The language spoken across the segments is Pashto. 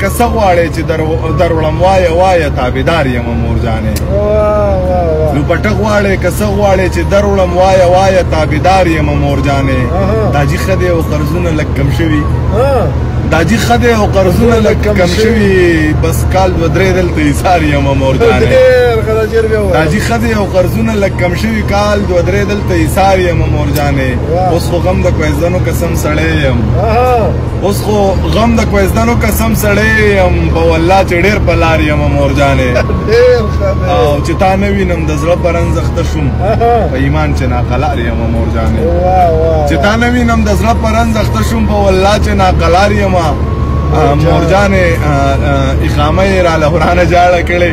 که څه غواړې چې در دروړم وایه وایه تابعدار یم مورجانې نو پټه غواړې که څه غواړې چې دروړم وایه وایه تابعدار یم مورجانې داجي خدای او قرضونه لک کم شوي داجي خدای او قرضونه لک کم شوي بس کال و درې دلته ایثار یم مورجانې داجي خدای او قرضونه لک کم شوي کال و درې دلته ایثار یم مورجانې اوس خو غم د کویزنو قسم سړی یم اوس خو غم د کویزدنو قسم سړی یم په والله چې ډېر په لار یم مورجانې او چې تا نه وینم د زړه په رنځ اخته شوم په ایمان چې ناقلار یم مورجانې چې تا نه وینم د زړه په رنځ اخته شوم په والله چې ناقلار یم مورجانې اقامه یې راله ورانه جاړه کړې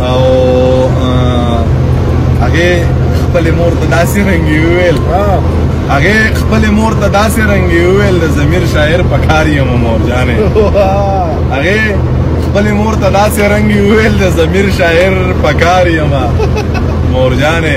او هغه خپل مور ته داسې رنګي ویل هغه خپل مور ته داسې رنګي ویل د زمير شاعر په کار یم مور جانې هغه خپل مور ته داسې رنګي ویل د زمير شاعر په کار یم مور جانې